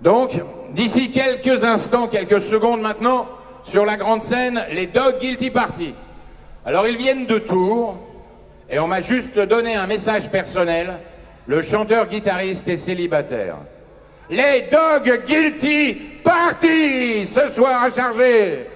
Donc, d'ici quelques instants, quelques secondes maintenant, sur la grande scène, les Dog Guilty Party. Alors, ils viennent de Tours, et on m'a juste donné un message personnel. Le chanteur-guitariste est célibataire. Les Dog Guilty Party, ce soir à charger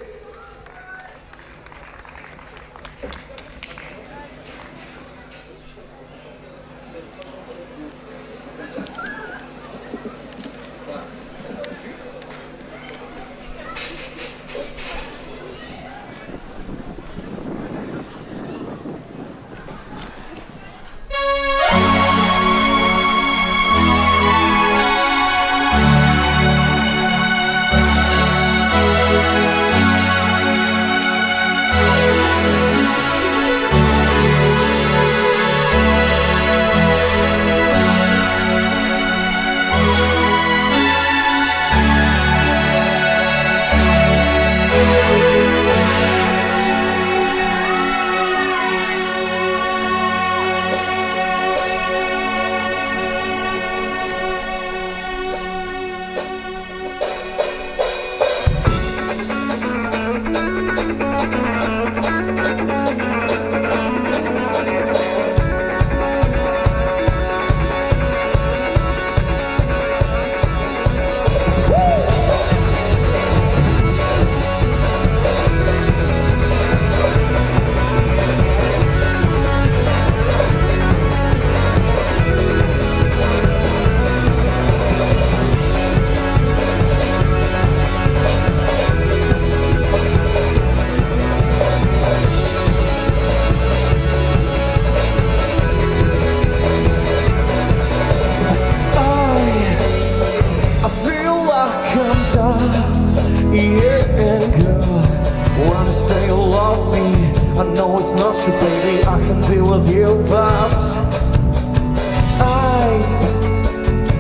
I,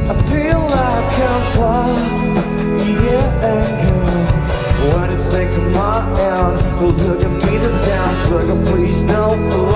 I feel like I'm When it's my end look at me to dance Like a please no fool.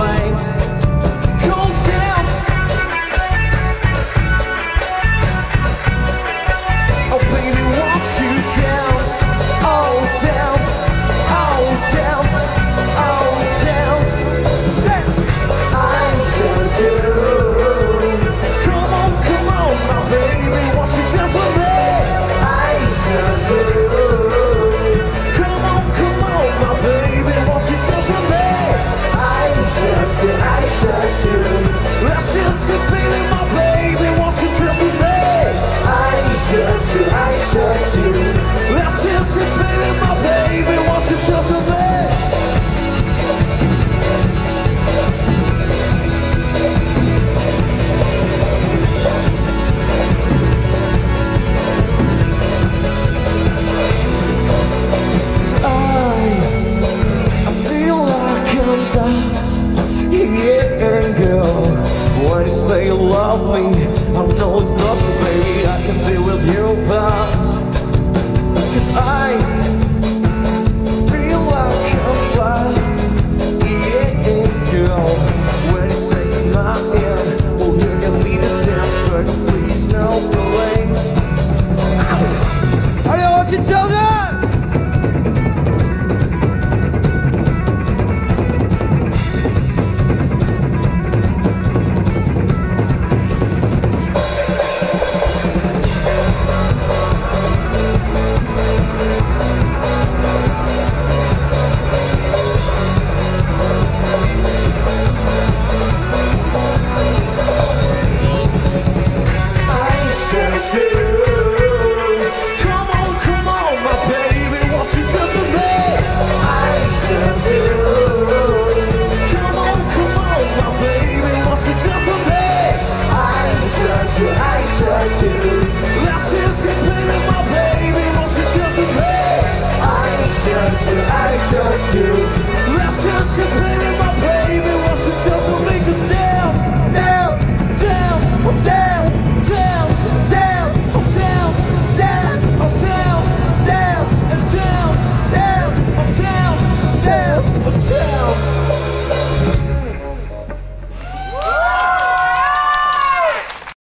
I know it's not the way I can be with you, but Cause I